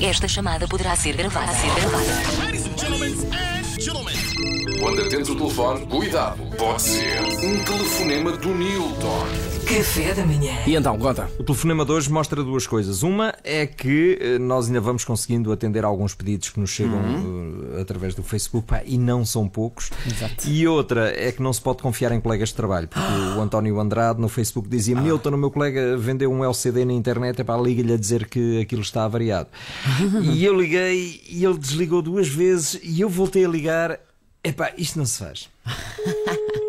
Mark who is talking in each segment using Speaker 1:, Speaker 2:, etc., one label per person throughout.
Speaker 1: Esta chamada poderá ser gravada.
Speaker 2: Ladies and gentlemen, and gentlemen.
Speaker 3: Quando atendes o telefone, cuidado. Pode ser um telefonema do Nilton.
Speaker 1: Café da manhã.
Speaker 4: E então, conta. O telefonema de hoje mostra duas coisas. Uma é que eh, nós ainda vamos conseguindo atender alguns pedidos que nos chegam eh, através do Facebook pá, e não são poucos.
Speaker 5: Exato.
Speaker 4: E outra é que não se pode confiar em colegas de trabalho. Porque o António Andrade no Facebook dizia: Milton, o meu colega vendeu um LCD na internet, é para liga-lhe a dizer que aquilo está avariado. e eu liguei e ele desligou duas vezes e eu voltei a ligar. Epá, isto não se faz.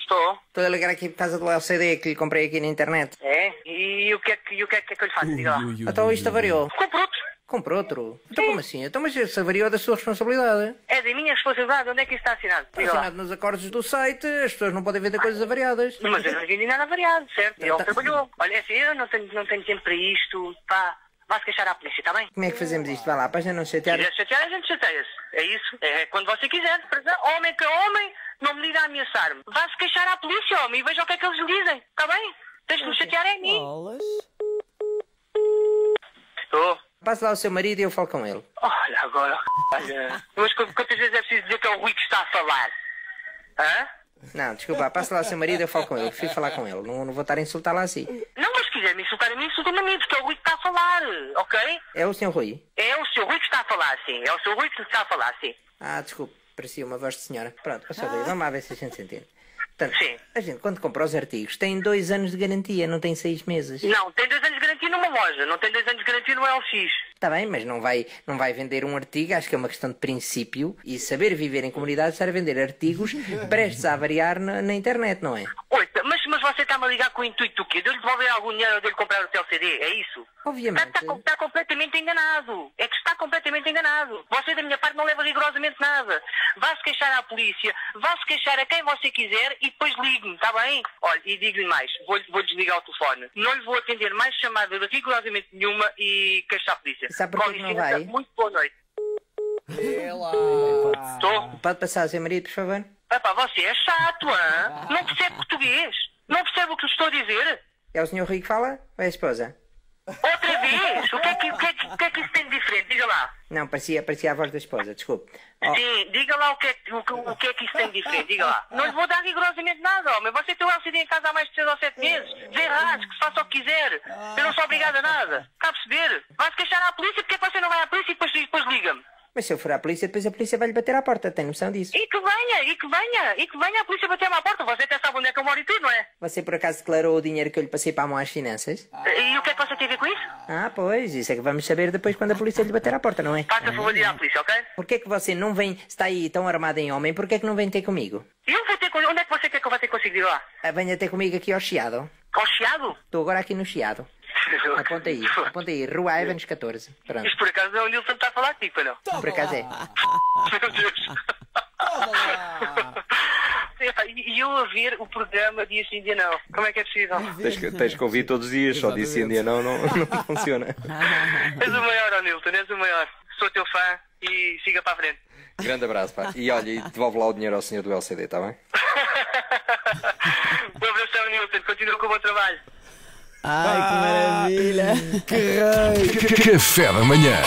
Speaker 6: Estou.
Speaker 5: Estou a ligar aqui por causa do LCD que lhe comprei aqui na internet.
Speaker 6: É? E o que é que, e o que, é, que, é que eu lhe faço? Diga lá.
Speaker 5: Então isto avariou.
Speaker 6: Compro outro.
Speaker 5: Comprou outro. Então como assim? Então mas isso avariou é da sua responsabilidade.
Speaker 6: É da minha responsabilidade. Onde é que isso está assinado?
Speaker 5: Está
Speaker 6: Diga lá.
Speaker 5: assinado nos acordos do site, as pessoas não podem vender coisas avariadas.
Speaker 6: Mas eu não vendi nada variado, certo? Ele
Speaker 5: Tá.
Speaker 6: trabalhou. Olha, é assim, eu não tenho, não tenho tempo para isto. Pá, vá-se queixar à polícia, está bem?
Speaker 5: Como é que fazemos isto? Vai lá, para a gente não chatear.
Speaker 6: Se quiser chatear, a gente chateia-se. É isso. É quando você quiser. Para já, Homem que é homem, não me liga a ameaçar-me. Vá-se queixar à polícia, homem, e veja o que é que eles lhe dizem. Está bem? Tens de me chatear é a mim. Estou.
Speaker 5: Passe lá o seu marido e eu falo com ele.
Speaker 6: Olha agora, olha. Mas qu- quantas vezes é preciso dizer que é o Rui que está a falar? Hã?
Speaker 5: Não, desculpa, passe lá o seu marido e eu falo com ele. Eu prefiro falar com ele. Não, não vou estar a insultá-lo assim.
Speaker 6: Quiser me insultar a mim, insulta-me a mim, porque é o Rui que está a falar, ok?
Speaker 5: É o senhor Rui?
Speaker 6: É o seu Rui que está a falar, sim. É o seu Rui que está a falar, sim.
Speaker 5: Ah, desculpe, parecia uma voz de senhora. Pronto, ó seu Rui, vamos lá ver se a gente se entende. Portanto,
Speaker 6: Sim.
Speaker 5: a gente, quando compra os artigos, tem dois anos de garantia, não tem seis meses.
Speaker 6: Não, tem dois anos de garantia numa loja, não tem dois anos de garantia no LX.
Speaker 5: Está bem, mas não vai, não vai vender um artigo, acho que é uma questão de princípio. E saber viver em comunidade será vender artigos prestes a variar na, na internet, não é?
Speaker 6: Você está-me a ligar com o intuito do quê? De eu lhe devolver algum dinheiro ou de eu lhe comprar o seu CD? É isso?
Speaker 5: Obviamente.
Speaker 6: Está, está, está completamente enganado. É que está completamente enganado. Você, da minha parte, não leva rigorosamente nada. Vá-se queixar à polícia, vá-se queixar a quem você quiser e depois ligue-me, está bem? Olha, e digo-lhe mais, vou, vou desligar o telefone. Não lhe vou atender mais chamada rigorosamente nenhuma e queixar à polícia.
Speaker 5: Sabe
Speaker 6: Com
Speaker 5: que não vai?
Speaker 6: Muito boa noite. Estou?
Speaker 5: Pode passar seu marido, por favor?
Speaker 6: Epá, você é chato, hã? Não percebe português? Não percebe o que lhe estou a dizer?
Speaker 5: É o senhor Rui que fala? Ou é a esposa?
Speaker 6: Outra vez? O que é que, o que, é que, o que, é que isso tem de diferente? Diga lá.
Speaker 5: Não, parecia, parecia a voz da esposa, desculpe. Oh,
Speaker 6: Sim, diga lá o que, é, que- o, que, o que é que isso tem de diferente, diga lá. Não lhe vou dar rigorosamente nada, homem. Você tem o LCD em casa há mais de 6 ou 7 meses. Desenrasque, que se faça o que quiser. Eu não sou obrigada a nada. Está a perceber? Vai-se queixar à polícia, porque é que você não vai à polícia e depois, depois liga-me?
Speaker 5: mas se eu for à polícia, depois a polícia vai-lhe bater à porta, tem noção disso?
Speaker 6: E que venha, e que venha, e que venha a polícia bater-me à porta. Você até que eu moro e tudo, não é?
Speaker 5: Você por acaso declarou o dinheiro que eu lhe passei para a mão às finanças?
Speaker 6: E o que é que você tem a ver com isso?
Speaker 5: Ah, pois, isso é que vamos saber depois quando a polícia lhe bater à porta, não é?
Speaker 6: Faça favor de ir à polícia, ok?
Speaker 5: Porquê é que você não vem, está aí tão armado em homem, porquê é que não vem ter comigo?
Speaker 6: E eu vou ter com... Onde é que você quer que eu vá ter consigo? Diga lá.
Speaker 5: Ah, Venha ter comigo aqui ao Chiado.
Speaker 6: Ao Chiado?
Speaker 5: Estou agora aqui no Chiado. Aponta aí, aponta aí, Rua Evans 14. Pronto,
Speaker 6: Isto por acaso é o Nilson que está a falar comigo, não?
Speaker 5: por acaso é.
Speaker 6: Meu Deus. Epá, E eu a ver o programa dia sim, dia não. Como é que é possível?
Speaker 4: Tens que, tens que ouvir todos os dias, só disse India não, não, não funciona.
Speaker 6: És o maior, ó Nilton, és o maior. Sou teu fã e siga para a frente.
Speaker 4: Grande abraço, pá. E olha, e devolve lá o dinheiro ao senhor do LCD, está bem?
Speaker 6: Um abração, Nilton. Continua com o bom trabalho.
Speaker 7: Ai, que maravilha!
Speaker 3: Café da manhã.